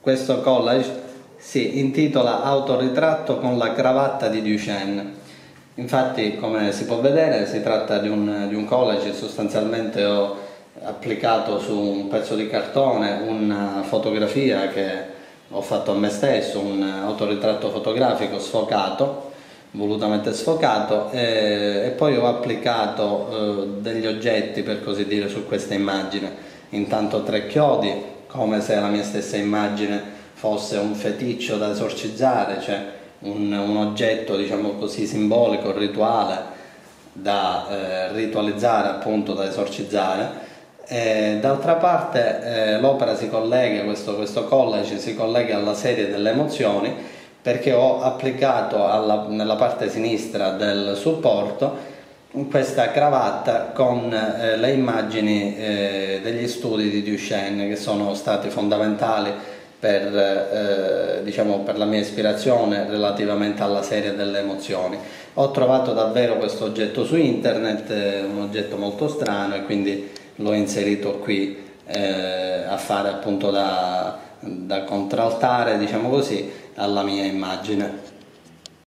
questo collage si intitola Autoritratto con la cravatta di Duchenne. Infatti, come si può vedere, si tratta di un, di un collage, sostanzialmente ho applicato su un pezzo di cartone una fotografia che ho fatto a me stesso, un autoritratto fotografico sfocato, volutamente sfocato, e, e poi ho applicato eh, degli oggetti, per così dire, su questa immagine. Intanto tre chiodi, come se la mia stessa immagine fosse un feticcio da esorcizzare, cioè un, un oggetto, diciamo così, simbolico, rituale da eh, ritualizzare, appunto, da esorcizzare. D'altra parte eh, l'opera si collega, questo, questo, collage si collega alla serie delle emozioni perché ho applicato alla, nella parte sinistra del supporto questa cravatta con eh, le immagini eh, degli studi di Duchenne che sono stati fondamentali per, eh, diciamo, per, la mia ispirazione relativamente alla serie delle emozioni. Ho trovato davvero questo oggetto su internet, un oggetto molto strano e quindi l'ho inserito qui eh, a fare appunto da, da contraltare, diciamo così, alla mia immagine.